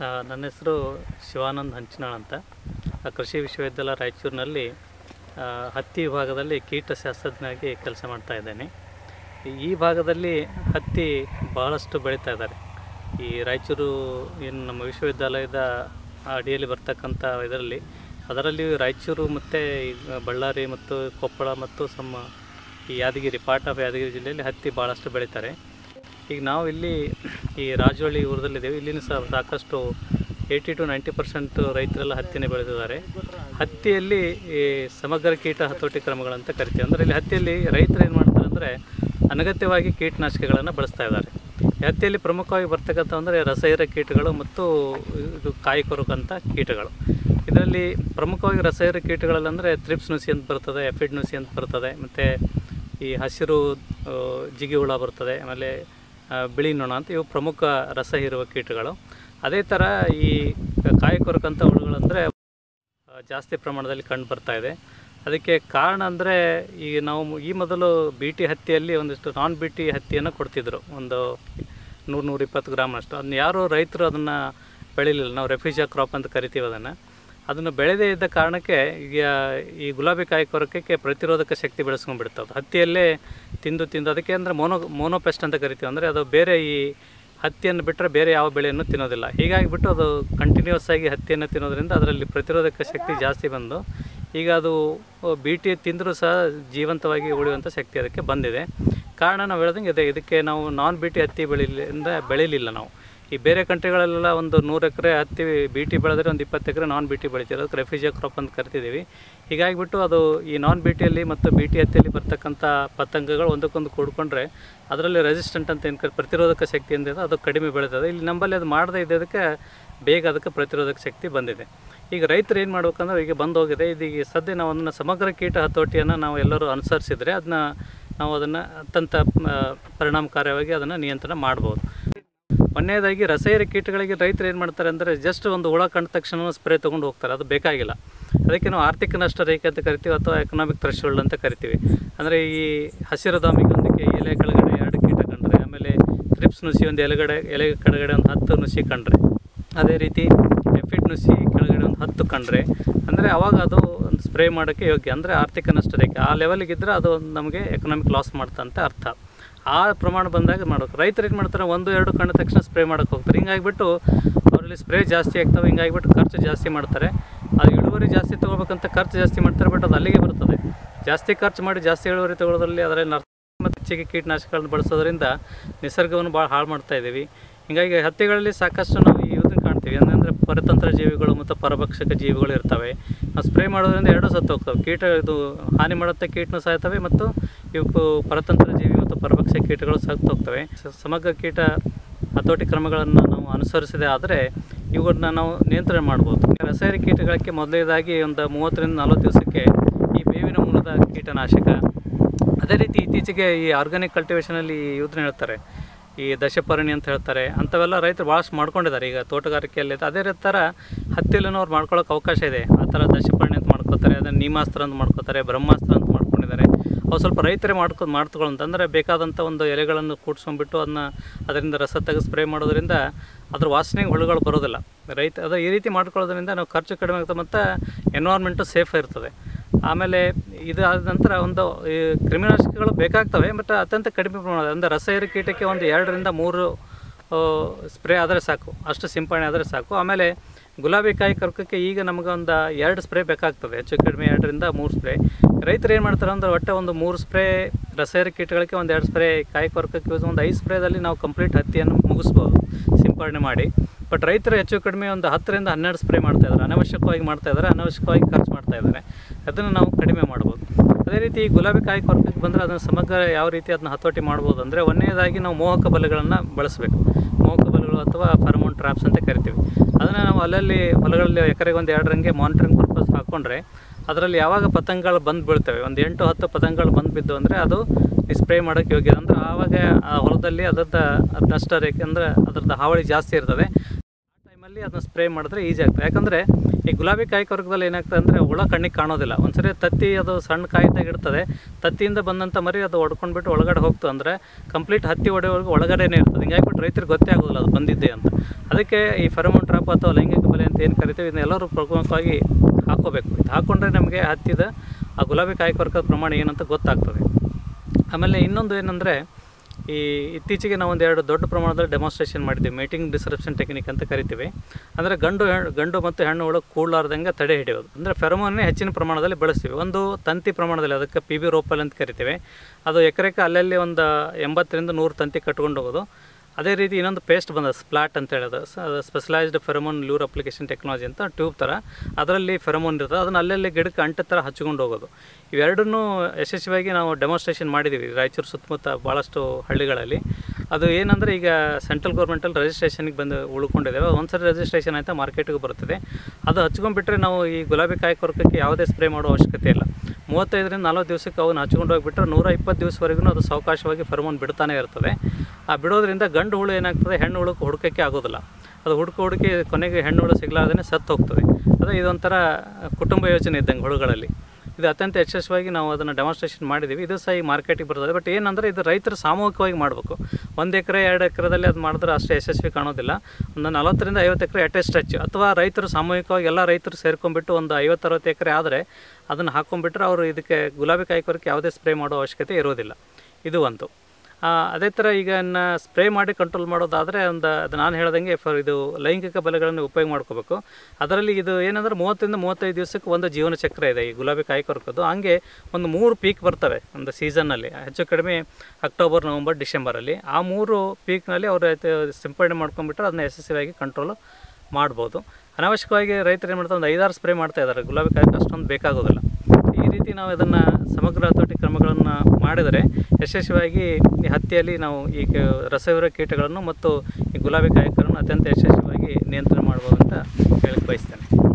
ನನ್ನ ಹೆಸರು ಶಿವಾನಂದ್ ಹಂಚಿನಾಳ್ ಅಂತ. ಕೃಷಿ ವಿಶ್ವವಿದ್ಯಾಲಯ ರಾಯಚೂರಿನಲ್ಲಿ ಹತ್ತಿ ವಿಭಾಗದಲ್ಲಿ ಕೀಟಶಾಸ್ತ್ರಜ್ಞನಾಗಿ ಕೆಲಸ ಮಾಡ್ತಾ ಇದ್ದೇನೆ. ಈ- ಈ ಭಾಗದಲ್ಲಿ ಹತ್ತಿ ಬಹಳಷ್ಟು ಬೆಳೀತಾ ಇದ್ದಾರೆ. ಈ ರಾಯಚೂರು ಏನು ನಮ್ಮ ವಿಶ್ವವಿದ್ಯಾಲಯದ ಅಡಿಯಲ್ಲಿ ಬರ್ತಕ್ಕಂಥ ಇದರಲ್ಲಿ ಅದರಲ್ಲಿ ರಾಯಚೂರು ಮತ್ತು ಬಳ್ಳಾರಿ ಮತ್ತು ಕೊಪ್ಪಳ ಮತ್ತು ಸಮ ಈ ಯಾದಗಿರಿ ಪಾರ್ಟ್ ಆಫ್ ಯಾದಗಿರಿ ಜಿಲ್ಲೆಯಲ್ಲಿ ಹತ್ತಿ ಭಾಳಷ್ಟು ಬೆಳೀತಾರೆ. ಈಗ ನಾವು ಇಲ್ಲಿ ಈ ರಾಜವಳ್ಳಿ ಊರದಲ್ಲಿದ್ದೇವೆ ಇಲ್ಲಿನ ಸಾಕಷ್ಟು ಏಯ್ಟಿ ಟು ನೈಂಟಿ ಪರ್ಸೆಂಟ್ ರೈತರೆಲ್ಲ ಹತ್ತಿನೇ ಬೆಳೆದಿದ್ದಾರೆ. ಹತ್ತಿಯಲ್ಲಿ ಈ ಸಮಗ್ರ ಕೀಟ ಹತೋಟಿ ಕ್ರಮಗಳಂತ ಕರಿತೀವಿ. ಅಂದರೆ ಇಲ್ಲಿ ಹತ್ತಿಯಲ್ಲಿ ರೈತರು ಏನು ಮಾಡ್ತಾರೆ ಅಂದರೆ ಅನಗತ್ಯವಾಗಿ ಕೀಟನಾಶಕಗಳನ್ನು ಬಳಸ್ತಾ ಇದ್ದಾರೆ. ಹತ್ತಿಯಲ್ಲಿ ಪ್ರಮುಖವಾಗಿ ಬರ್ತಕ್ಕಂಥ ಅಂದರೆ ರಸಹೀರ ಕೀಟಗಳು ಮತ್ತು ಇದು ಕಾಯಿ ಕೊರಕಂಥ ಕೀಟಗಳು. ಇದರಲ್ಲಿ ಪ್ರಮುಖವಾಗಿ ರಸಹಿರ ಕೀಟಗಳಲ್ಲಿ ಅಂದರೆ ತ್ರಿಪ್ಸ್ ನುಸಿ ಅಂತ ಬರ್ತದೆ ಎಫಿಡ್ ನುಸಿ ಅಂತ ಬರ್ತದೆ, ಮತ್ತು ಈ ಹಸಿರು ಜಿಗಿ ಹುಳ ಬರ್ತದೆ, ಆಮೇಲೆ ಬಿಳಿ ನೊಣ ಅಂತ ಇವು ಪ್ರಮುಖ ರಸ ಹೀರುವ ಕೀಟಗಳು. ಅದೇ ಥರ ಈ ಕಾಯಿ ಕೊರಕಂಥ ಹುಳುಗಳಂದರೆ ಜಾಸ್ತಿ ಪ್ರಮಾಣದಲ್ಲಿ ಕಂಡು ಬರ್ತಾ ಇದೆ. ಅದಕ್ಕೆ ಕಾರಣ ಅಂದರೆ ಈಗ ನಾವು ಈ ಮೊದಲು ಬಿ ಟಿ ಹತ್ತಿಯಲ್ಲಿ ಒಂದಿಷ್ಟು ನಾನ್ ಬಿ ಟಿ ಹತ್ತಿಯನ್ನು ಕೊಡ್ತಿದ್ರು. ಒಂದು ನೂರು ನೂರಿಪ್ಪತ್ತು ಗ್ರಾಮ್ ಅಷ್ಟು. ಅದನ್ನ ಯಾರು ರೈತರು ಅದನ್ನು ಬೆಳಿಲಿಲ್ಲ. ನಾವು ರೆಫ್ಯೂಜಾ ಕ್ರಾಪ್ ಅಂತ ಕರಿತೀವಿ ಅದನ್ನು. ಅದನ್ನು ಬೆಳೆದೇ ಇದ್ದ ಕಾರಣಕ್ಕೆ ಈಗ ಈ ಗುಲಾಬಿ ಕಾಯಿ ಕೊರಕಕ್ಕೆ ಪ್ರತಿರೋಧಕ ಶಕ್ತಿ ಬೆಳೆಸ್ಕೊಂಡ್ಬಿಡ್ತದೆ. ಹತ್ತಿಯಲ್ಲೇ ತಿಂದು ತಿಂದು, ಅದಕ್ಕೆ ಅಂದರೆ ಮೋನೋ, ಮೋನೋಪೆಸ್ಟ್ ಅಂತ ಕರಿತೀವಿ. ಅಂದರೆ ಅದು ಬೇರೆ ಈ ಹತ್ತಿಯನ್ನು ಬಿಟ್ಟರೆ ಬೇರೆ ಯಾವ ಬೆಳೆಯನ್ನು ತಿನ್ನೋದಿಲ್ಲ. ಹೀಗಾಗಿ ಬಿಟ್ಟು ಅದು ಕಂಟಿನ್ಯೂಸ್ ಆಗಿ ಹತ್ತಿಯನ್ನು ತಿನ್ನೋದ್ರಿಂದ ಅದರಲ್ಲಿ ಪ್ರತಿರೋಧಕ ಶಕ್ತಿ ಜಾಸ್ತಿ ಬಂದು ಈಗ ಅದು ಬಿ ಟಿ ತಿಂದರೂ ಸಹ ಜೀವಂತವಾಗಿ ಉಳಿಯುವಂಥ ಶಕ್ತಿ ಅದಕ್ಕೆ ಬಂದಿದೆ. ಕಾರಣ ನಾವು ಹೇಳ್ದಂಗೆ ಇದೆ ಇದಕ್ಕೆ ನಾವು ನಾನ್ ಬಿ ಟಿ ಹತ್ತಿ ಬೆಳಿಲಿಂದ ಬೆಳೀಲಿಲ್ಲ ನಾವು. ಈ ಬೇರೆ ಕಂಟ್ರಿಗಳಲ್ಲೆಲ್ಲ ಒಂದು ನೂರು ಎಕರೆ ಹತ್ತಿ ಬಿ ಟಿ ಬೆಳೆದ್ರೆ ಒಂದು ಇಪ್ಪತ್ತು ಎಕರೆ ನಾನ್ ಬಿ ಟಿ ಬೆಳಿತೀವಿ ಅದಕ್ಕೆ ರೆಫ್ಯೂಜಾ ಕ್ರಾಪ್ ಅಂತ ಕರಿತಿದ್ದೀವಿ. ಹೀಗಾಗಿಬಿಟ್ಟು ಅದು ಈ ನಾನ್ ಬಿ ಟಿಯಲ್ಲಿ ಮತ್ತು ಬಿ ಟಿ ಹತ್ತಿಯಲ್ಲಿ ಬರ್ತಕ್ಕಂಥ ಪತಂಗಗಳು ಒಂದಕ್ಕೊಂದು ಕೂಡ್ಕೊಂಡ್ರೆ ಅದರಲ್ಲಿ ರೆಸಿಸ್ಟೆಂಟ್ ಅಂತ ಏನು ಪ್ರತಿರೋಧಕ ಶಕ್ತಿ ಏನಿದೆ ಅದು ಕಡಿಮೆ ಬೆಳೀತದೆ. ಇಲ್ಲಿ ನಂಬಲ್ಲಿ ಅದು ಮಾಡದೇ ಇದ್ದದಕ್ಕೆ ಬೇಗ ಅದಕ್ಕೆ ಪ್ರತಿರೋಧಕ ಶಕ್ತಿ ಬಂದಿದೆ. ಈಗ ರೈತರು ಏನು ಮಾಡ್ಬೇಕಂದ್ರೆ ಈಗ ಬಂದೋಗಿದೆ. ಇದೀಗ ಸದ್ಯ ನಾವು ಅದನ್ನು ಸಮಗ್ರ ಕೀಟ ಹತೋಟಿಯನ್ನು ನಾವು ಎಲ್ಲರೂ ಅನುಸರಿಸಿದರೆ ಅದನ್ನ ನಾವು ಅದನ್ನು ಅತ್ಯಂತ ಪರಿಣಾಮಕಾರಿಯಾಗಿ ಅದನ್ನು ನಿಯಂತ್ರಣ ಮಾಡ್ಬೋದು. ಒಂದನೇದಾಗಿ ರಸಾಯನಿಕ ಕೀಟಗಳಿಗೆ ರೈತರು ಏನು ಮಾಡ್ತಾರೆ ಅಂದರೆ ಜಸ್ಟ್ ಒಂದು ಹುಳ ಕಂಡ ತಕ್ಷಣ ಸ್ಪ್ರೇ ತೊಗೊಂಡು ಹೋಗ್ತಾರೆ. ಅದು ಬೇಕಾಗಿಲ್ಲ. ಅದಕ್ಕೆ ನಾವು ಆರ್ಥಿಕ ನಷ್ಟ ರೇಖೆ ಅಂತ ಕರಿತೀವಿ ಅಥವಾ ಎಕನಾಮಿಕ್ ಥ್ರೆಶೋಲ್ಡ್ ಅಂತ ಕರಿತೀವಿ. ಅಂದರೆ ಈ ಹಸಿರು ದಾಮಿಗೊಂದಕ್ಕೆ ಎಲೆ ಕೆಳಗಡೆ ಎರಡು ಕೀಟ ಕಂಡ್ರೆ, ಆಮೇಲೆ ಕ್ರಿಪ್ಸ್ ನುಸಿ ಒಂದು ಎಲೆಗಡೆ, ಎಲೆ ಕೆಳಗಡೆ ಒಂದು ಹತ್ತು ನುಸಿ ಕಂಡ್ರೆ. ಅದೇ ರೀತಿ ಎಫಿಟ್ ನುಸಿ ಕೆಳಗಡೆ ಒಂದು ಹತ್ತು ಕಂಡ್ರೆ, ಅಂದರೆ ಅವಾಗ ಅದು ಒಂದು ಸ್ಪ್ರೇ ಮಾಡೋಕ್ಕೆ ಯೋಗ್ಯ, ಅಂದರೆ ಆರ್ಥಿಕ ನಷ್ಟ ರೇಖೆ. ಆ ಲೆವೆಲ್ಗಿದ್ದರೆ ಅದು ನಮಗೆ ಎಕನಾಮಿಕ್ ಲಾಸ್ ಮಾಡ್ತಂತ ಅರ್ಥ. ಆ ಪ್ರಮಾಣ ಬಂದಾಗ ಮಾಡ್ಬೇಕು. ರೈತರು ಏನು ಮಾಡ್ತಾರೆ, ಒಂದು, ಎರಡು ಕಂಡ ತಕ್ಷಣ ಸ್ಪ್ರೇ ಮಾಡೋಕೆ ಹೋಗ್ತಾರೆ. ಹಿಂಗಾಗಿಬಿಟ್ಟು ಅವರಲ್ಲಿ ಸ್ಪ್ರೇ ಜಾಸ್ತಿ ಆಗ್ತವೆ, ಹಿಂಗಾಗಿಬಿಟ್ಟು ಖರ್ಚು ಜಾಸ್ತಿ ಮಾಡ್ತಾರೆ. ಅದು ಇಳುವರಿ ಜಾಸ್ತಿ ತೊಗೋಬೇಕಂತ ಖರ್ಚು ಜಾಸ್ತಿ ಮಾಡ್ತಾರೆ ಬಟ್ ಅದು ಅಲ್ಲಿಗೆ ಬರ್ತದೆ. ಜಾಸ್ತಿ ಖರ್ಚು ಮಾಡಿ ಜಾಸ್ತಿ ಇಳುವರಿ ತೊಗೊಳೋದ್ರಲ್ಲಿ ಅದರಲ್ಲಿ ಮತ್ತು ಹೆಚ್ಚಿಗೆ ಕೀಟನಾಶಕಗಳನ್ನು ಬಳಸೋದ್ರಿಂದ ನಿಸರ್ಗವನ್ನು ಭಾಳ ಹಾಳು ಮಾಡ್ತಾ ಇದ್ದೀವಿ. ಹೀಗಾಗಿ ಹತ್ತಿಗಳಲ್ಲಿ ಸಾಕಷ್ಟು ನಾವು ಇದನ್ನು ಅಂದರೆ ಪರತಂತ್ರ ಜೀವಿಗಳು ಮತ್ತು ಪರಭಕ್ಷಕ ಜೀವಿಗಳು ಇರ್ತವೆ. ಆ ಸ್ಪ್ರೇ ಮಾಡೋದ್ರಿಂದ ಎರಡೂ ಸತ್ತು ಹೋಗ್ತವೆ. ಕೀಟ ಇದು ಹಾನಿ ಮಾಡುತ್ತೆ, ಕೀಟನೂ ಸಾಯ್ತವೆ ಮತ್ತು ಇವಕ್ಕೂ ಪರತಂತ್ರ ಜೀವಿ ಮತ್ತು ಪರಭಕ್ಷಕ ಕೀಟಗಳು ಸತ್ತು ಹೋಗ್ತವೆ. ಸಮಗ್ರ ಕೀಟ ಹತೋಟಿ ಕ್ರಮಗಳನ್ನು ನಾವು ಅನುಸರಿಸಿದೆ ಆದರೆ ಇವುಗಳನ್ನ ನಾವು ನಿಯಂತ್ರಣ ಮಾಡ್ಬೋದು. ರಾಸಾಯನಿಕ ಕೀಟಗಳಿಗೆ ಮೊದಲನೇದಾಗಿ ಒಂದು ಮೂವತ್ತರಿಂದ ನಲವತ್ತು ದಿವಸಕ್ಕೆ ಈ ಬೇವಿನ ಮೂಲದ ಕೀಟನಾಶಕ. ಅದೇ ರೀತಿ ಇತ್ತೀಚೆಗೆ ಈ ಆರ್ಗಾನಿಕ್ ಕಲ್ಟಿವೇಷನಲ್ಲಿ ಇದನ್ನ ಹೇಳ್ತಾರೆ. ಈ ದಶಪರ್ಣಿ ಅಂತ ಹೇಳ್ತಾರೆ, ಅಂಥವೆಲ್ಲ ರೈತರು ಭಾಳಷ್ಟು ಮಾಡ್ಕೊಂಡಿದ್ದಾರೆ. ಈಗ ತೋಟಗಾರಿಕೆಯಲ್ಲಿ ಅದೇ ಥರ ಹತ್ತಿಲೂ ಅವ್ರು ಮಾಡ್ಕೊಳ್ಳೋಕೆ ಅವಕಾಶ ಇದೆ. ಆ ಥರ ದಶಪರ್ಣಿ ಅಂತ ಮಾಡ್ಕೋತಾರೆ, ಅದನ್ನು ನೀಮಾಸ್ತ್ರ ಅಂತ ಮಾಡ್ಕೋತಾರೆ, ಬ್ರಹ್ಮಾಸ್ತ್ರ ಅಂತ ಮಾಡ್ಕೊಂಡಿದ್ದಾರೆ. ಅವು ಸ್ವಲ್ಪ ರೈತರೇ ಮಾಡ್ಕೊ ಮಾಡ್ಕೊಳ್ಳೋಂತ ಅಂದರೆ ಬೇಕಾದಂಥ ಒಂದು ಎಲೆಗಳನ್ನು ಕೂಡ್ಸ್ಕೊಂಡ್ಬಿಟ್ಟು ಅದನ್ನ ಅದರಿಂದ ರಸ ತೆಗೆದು ಸ್ಪ್ರೇ ಮಾಡೋದ್ರಿಂದ ಅದ್ರ ವಾಸನೆಗೆ ಹುಳುಗಳು ಬರೋದಿಲ್ಲ. ರೈತ, ಅದು ಈ ರೀತಿ ಮಾಡ್ಕೊಳ್ಳೋದ್ರಿಂದ ನಾವು ಖರ್ಚು ಕಡಿಮೆ ಆಗ್ತದೆ ಮತ್ತು ಎನ್ವೈರ್ಮೆಂಟು ಸೇಫ್ ಇರ್ತದೆ. ಆಮೇಲೆ ಇದಾದ ನಂತರ ಒಂದು, ಈ ಕ್ರಿಮಿನಾಶಕಗಳು ಬೇಕಾಗ್ತವೆ ಬಟ್ ಅತ್ಯಂತ ಕಡಿಮೆ ಪ್ರಮಾಣದ, ಅಂದರೆ ರಸಹೀರ ಕೀಟಕ್ಕೆ ಒಂದು ಎರಡರಿಂದ ಮೂರು ಸ್ಪ್ರೇ ಆದರೆ ಸಾಕು, ಅಷ್ಟು ಸಿಂಪಡಣೆ ಆದರೆ ಸಾಕು. ಆಮೇಲೆ ಗುಲಾಬಿ ಕಾಯಿ ಕರ್ಕಕ್ಕೆ ಈಗ ನಮಗೆ ಒಂದು ಎರಡು ಸ್ಪ್ರೇ ಬೇಕಾಗ್ತವೆ, ಹೆಚ್ಚು ಕಡಿಮೆ ಎರಡರಿಂದ ಮೂರು ಸ್ಪ್ರೇ. ರೈತರು ಏನು ಮಾಡ್ತಾರೆ ಅಂದರೆ ಒಟ್ಟೆ ಒಂದು ಮೂರು ಸ್ಪ್ರೇ ರಸಹೀರ ಕೀಟಗಳಿಗೆ ಒಂದು ಎರಡು ಸ್ಪ್ರೇ, ಕಾಯಿ ಕೊರಕಕ್ಕೆ ಯೂಸ್ ಒಂದು ಐದು ಸ್ಪ್ರೇದಲ್ಲಿ ನಾವು ಕಂಪ್ಲೀಟ್ ಹತ್ತಿಯನ್ನು ಮುಗಿಸ್ಬೋದು, ಸಿಂಪಡಣೆ ಮಾಡಿ. ಬಟ್ ರೈತರು ಹೆಚ್ಚು ಕಡಿಮೆ ಒಂದು ಹತ್ತರಿಂದ ಹನ್ನೆರಡು ಸ್ಪ್ರೇ ಮಾಡ್ತಾಯಿದ್ದಾರೆ ಅನವಶ್ಯಕವಾಗಿ ಮಾಡ್ತಾಯಿದ್ದಾರೆ ಅನವಶ್ಯಕವಾಗಿ ಖರ್ಚು ಮಾಡ್ತಾ ಇದ್ದಾರೆ. ಅದನ್ನು ನಾವು ಕಡಿಮೆ ಮಾಡ್ಬೋದು. ಅದೇ ರೀತಿ ಈ ಗುಲಾಬಿ ಕಾಯಿ ಕೊರಕಕ್ಕೆ ಬಂದರೆ ಅದನ್ನು ಸಮಗ್ರ ಯಾವ ರೀತಿ ಅದನ್ನ ಹತೋಟಿ ಮಾಡ್ಬೋದು ಅಂದರೆ ಒಂದನೇದಾಗಿ ನಾವು ಮೋಹಕ ಬಲೆಗಳನ್ನು ಬಳಸಬೇಕು. ಮೋಹಕ ಬಲೆಗಳು ಅಥವಾ ಫರ್ಮೋನ್ ಟ್ರಾಪ್ಸ್ ಅಂತ ಕರಿತೀವಿ. ಅದನ್ನು ನಾವು ಅಲ್ಲಲ್ಲಿ ಹೊಲಗಳಲ್ಲಿ ಎಕರೆಗೆ ಒಂದು ಎರಡರಂಗೆ ಮಾನಿಟ್ರಿಂಗ್ ಪರ್ಪಸ್ ಹಾಕ್ಕೊಂಡ್ರೆ ಅದರಲ್ಲಿ ಯಾವಾಗ ಪತಂಗಗಳು ಬಂದು ಬೀಳ್ತವೆ, ಒಂದು ಎಂಟು ಹತ್ತು ಪತಂಗಗಳು ಬಂದು ಬಿದ್ದು ಅಂದರೆ ಅದು ಸ್ಪ್ರೇ ಮಾಡೋಕ್ಕೆ ಯೋಗ್ಯ. ಅಂದರೆ ಆವಾಗ ಆ ಹೊಲದಲ್ಲಿ ಅದರದ್ದು ಅದ್ ನಷ್ಟ ಅಂದರೆ ಅದರದ್ದು ಹಾವಳಿ ಜಾಸ್ತಿ ಇರ್ತದೆ. ಟೈಮಲ್ಲಿ ಅದನ್ನ ಸ್ಪ್ರೇ ಮಾಡಿದ್ರೆ ಈಸಿ ಆಗ್ತದೆ. ಯಾಕಂದರೆ ಈ ಗುಲಾಬಿ ಕಾಯಿ ಕೊರಕದಲ್ಲಿ ಏನಾಗ್ತದೆ ಅಂದರೆ ಹುಳ ಕಣ್ಣಿಗೆ ಕಾಣೋದಿಲ್ಲ. ಒಂದ್ಸರಿ ತತ್ತಿ ಅದು ಸಣ್ಣ ಕಾಯಿದಾಗ ಇರ್ತದೆ. ತತ್ತಿಯಿಂದ ಬಂದಂಥ ಮರಿ ಅದು ಹೊಡ್ಕೊಂಡ್ಬಿಟ್ಟು ಒಳಗಡೆ ಹೋಗ್ತು ಅಂದರೆ ಕಂಪ್ಲೀಟ್ ಹತ್ತಿ ಹೊಡೆಯೋವರೆಗೂ ಒಳಗಡೆನೇ ಇರ್ತದೆ. ಹಿಂಗೆ ಬಿಟ್ಟು ರೈತರಿಗೆ ಗೊತ್ತೇ ಆಗೋದಿಲ್ಲ ಅದು ಬಂದಿದ್ದೆ ಅಂತ. ಅದಕ್ಕೆ ಈ ಫೆರಮೋನ್ ಟ್ರಾಪ್ ಅಥವಾ ಲೈಂಗಿಕ ಬಲೆ ಅಂತ ಏನು ಕರಿತೀವಿ, ಇದನ್ನ ಎಲ್ಲರೂ ಪ್ರಮುಖವಾಗಿ ಹಾಕೋಬೇಕು. ಇದು ಹಾಕ್ಕೊಂಡ್ರೆ ನಮಗೆ ಹತ್ತಿದ ಆ ಗುಲಾಬಿ ಕಾಯಿ ಕೊರಕದ ಪ್ರಮಾಣ ಏನಂತ ಗೊತ್ತಾಗ್ತದೆ. ಆಮೇಲೆ ಇನ್ನೊಂದು ಏನಂದರೆ ಈ ಇತ್ತೀಚೆಗೆ ನಾವು ಒಂದೆರಡು ದೊಡ್ಡ ಪ್ರಮಾಣದಲ್ಲಿ ಡೆಮಾನ್ಸ್ಟ್ರೇಷನ್ ಮಾಡಿದ್ದೀವಿ. ಮೇಟಿಂಗ್ ಡಿಸ್ಕ್ರಿಪ್ಷನ್ ಟೆಕ್ನಿಕ್ ಅಂತ ಕರಿತೀವಿ. ಅಂದರೆ ಗಂಡು ಗಂಡು ಮತ್ತು ಹೆಣ್ಣು ಒಳಗೆ ಕೂಡಲಾರ್ದಂಗೆ ತಡೆ ಹಿಡಿಯೋದು. ಅಂದರೆ ಫೆರಮೋನ್ನೇ ಹೆಚ್ಚಿನ ಪ್ರಮಾಣದಲ್ಲಿ ಬಳಸ್ತೀವಿ. ಒಂದು ತಂತಿ ಪ್ರಮಾಣದಲ್ಲಿ, ಅದಕ್ಕೆ ಪಿ ಬಿ ರೋಪಲ್ ಅಂತ ಕರಿತೀವಿ. ಅದು ಎಕರೆಕ್ಕೆ ಅಲ್ಲಲ್ಲಿ ಒಂದು ಎಂಬತ್ತರಿಂದ ನೂರು ತಂತಿ ಕಟ್ಕೊಂಡು ಹೋಗೋದು. ಅದೇ ರೀತಿ ಇನ್ನೊಂದು ಪೇಸ್ಟ್ ಬಂದ ಸ್ಪ್ಲಾಟ್ ಅಂತ ಹೇಳೋದು. Specialized pheromone lure application technology ಅಂತ ಟ್ಯೂಬ್ ಥರ ಅದರಲ್ಲಿ ಫೆರಮೋನ್ ಇರ್ತದೆ. ಅದನ್ನು ಅಲ್ಲಲ್ಲಿ ಗಿಡಕ್ಕೆ ಅಂಟ ಥರ ಹಚ್ಕೊಂಡು ಹೋಗೋದು. ಇವೆರಡನ್ನೂ ಯಶಸ್ವಿಯಾಗಿ ನಾವು ಡೆಮಾನ್ಸ್ಟ್ರೇಷನ್ ಮಾಡಿದ್ದೀವಿ ರಾಯಚೂರು ಸುತ್ತಮುತ್ತ ಭಾಳಷ್ಟು ಹಳ್ಳಿಗಳಲ್ಲಿ. ಅದು ಏನಂದರೆ ಈಗ ಸೆಂಟ್ರಲ್ ಗೌರ್ಮೆಂಟಲ್ಲಿ ರಿಜಿಸ್ಟ್ರೇಷನ್ಗೆ ಬಂದು ಉಳ್ಕೊಂಡಿದ್ದೇವೆ ಒಂದು ಸರಿ ರಿಜಿಸ್ಟ್ರೇಷನ್ ಆಯಿತಾ ಮಾರ್ಕೆಟಿಗೆ ಬರ್ತದೆ ಅದು ಹಚ್ಕೊಂಡ್ಬಿಟ್ರೆ ನಾವು ಈ ಗುಲಾಬಿ ಕಾಯಿ ಕೊರಕಕ್ಕೆ ಯಾವುದೇ ಸ್ಪ್ರೇ ಮಾಡೋ ಅವಶ್ಯಕತೆ ಇಲ್ಲ. ಮೂವತ್ತೈದರಿಂದ ನಲ್ವತ್ತು ದಿವಸಕ್ಕೆ ಅವನ್ನ ಹಚ್ಕೊಂಡು ಹೋಗಿಬಿಟ್ರೆ ನೂರ ಇಪ್ಪತ್ತು ದಿವಸವರೆಗೂ ಅದು ಸಾವಕಾಶವಾಗಿ ಫರ್ಮೋನ್ ಬಿಡ್ತಾನೆ ಇರ್ತದೆ. ಆ ಬಿಡೋದ್ರಿಂದ ಗಂಡು ಹುಳು ಏನಾಗ್ತದೆ, ಹೆಣ್ಣು ಹುಳುಕ್ಕೆ ಹುಡುಕಕ್ಕೆ ಆಗೋದಿಲ್ಲ. ಅದು ಹುಡುಕ ಹುಡುಕಿ ಕೊನೆಗೆ ಹೆಣ್ಣು ಹುಳು ಸಿಗಲಾರ್ದೇ ಸತ್ತು ಹೋಗ್ತದೆ. ಅದು ಇದೊಂಥರ ಕುಟುಂಬ ಯೋಜನೆ ಇದ್ದಂಗೆ ಹುಳುಗಳಲ್ಲಿ. ಇದು ಅತ್ಯಂತ ಯಶಸ್ವಿಯಾಗಿ ನಾವು ಅದನ್ನು ಡೆಮಾನ್ಸ್ಟ್ರೇಷನ್ ಮಾಡಿದ್ದೀವಿ ಇದು ಸಹ ಈ ಮಾರ್ಕೆಟಿಗೆ ಬರ್ತದೆ. ಬಟ್ ಏನಂದರೆ ಇದು ರೈತರು ಸಾಮೂಹಿಕವಾಗಿ ಮಾಡಬೇಕು. ಒಂದು ಎಕರೆ, ಎರಡು ಎಕರೆದಲ್ಲಿ ಅದು ಮಾಡಿದ್ರೆ ಅಷ್ಟು ಯಶಸ್ವಿ ಕಾಣೋದಿಲ್ಲ. ಒಂದು ನಲವತ್ತರಿಂದ ಐವತ್ತು ಎಕರೆ ಅಟೆಸ್ಟ್ ಹಚ್ಚು ಅಥವಾ ರೈತರು ಸಾಮೂಹಿಕವಾಗಿ ಎಲ್ಲ ರೈತರು ಸೇರ್ಕೊಂಡ್ಬಿಟ್ಟು ಒಂದು ಐವತ್ತರವತ್ತು ಎಕರೆ ಆದರೆ ಅದನ್ನು ಹಾಕೊಂಡ್ಬಿಟ್ರೆ ಅವರು ಇದಕ್ಕೆ ಗುಲಾಬಿ ಕಾಯಿ ಕೊರಕ್ಕೆ ಯಾವುದೇ ಸ್ಪ್ರೇ ಮಾಡೋ ಅವಶ್ಯಕತೆ ಇರೋದಿಲ್ಲ. ಇದು ಒಂದು. ಅದೇ ಥರ ಈಗ ಇನ್ನು ಸ್ಪ್ರೇ ಮಾಡಿ ಕಂಟ್ರೋಲ್ ಮಾಡೋದಾದರೆ ಒಂದು, ಅದು ನಾನು ಹೇಳ್ದಂಗೆ ಫಾರ್ ಇದು ಲೈಂಗಿಕ ಬಲೆಗಳನ್ನು ಉಪಯೋಗ ಮಾಡ್ಕೋಬೇಕು. ಅದರಲ್ಲಿ ಇದು ಏನಂದ್ರೆ ಮೂವತ್ತರಿಂದ ಮೂವತ್ತೈದು ದಿವಸಕ್ಕೆ ಒಂದು ಜೀವನ ಚಕ್ರ ಇದೆ, ಈ ಗುಲಾಬಿ ಕಾಯಿ ಕೊರಕೋದು ಹಂಗೆ ಒಂದು ಮೂರು ಪೀಕ್ ಬರ್ತವೆ ಒಂದು ಸೀಸನ್ನಲ್ಲಿ ಹೆಚ್ಚು ಕಡಿಮೆ ಅಕ್ಟೋಬರ್ ನವಂಬರ್ ಡಿಸೆಂಬರಲ್ಲಿ ಆ ಮೂರು ಪೀಕ್ನಲ್ಲಿ ಅವರು ಸಿಂಪಡಣೆ ಮಾಡ್ಕೊಂಡ್ಬಿಟ್ರೆ ಅದನ್ನ ಯಶಸ್ವಿಯಾಗಿ ಕಂಟ್ರೋಲ್ ಮಾಡ್ಬೋದು. ಅನಾವಶ್ಯಕವಾಗಿ ರೈತರು ಏನು ಮಾಡ್ತಾರೆ, ಒಂದು ಐದಾರು ಸ್ಪ್ರೇ ಮಾಡ್ತಾ ಇದ್ದಾರೆ ಗುಲಾಬಿ ಕಾಯಿ ಅಷ್ಟೊಂದು ಬೇಕಾಗೋದಿಲ್ಲ. ಈ ರೀತಿ ನಾವು ಇದನ್ನು ಸಮಗ್ರ ಹತೋಟಿ ಕ್ರಮಗಳನ್ನು ಮಾಡಿದರೆ ಯಶಸ್ವಿಯಾಗಿ ಈ ಹತ್ತಿಯಲ್ಲಿ ನಾವು ಈ ರಸವಿರ ಕೀಟಗಳನ್ನು ಮತ್ತು ಈ ಗುಲಾಬಿ ಕಾಯಕಗಳನ್ನು ಅತ್ಯಂತ ಯಶಸ್ವಿಯಾಗಿ ನಿಯಂತ್ರಣ ಮಾಡ್ಬೋದು ಅಂತ ಹೇಳಕ್ಕೆ ಬಯಸ್ತೇನೆ.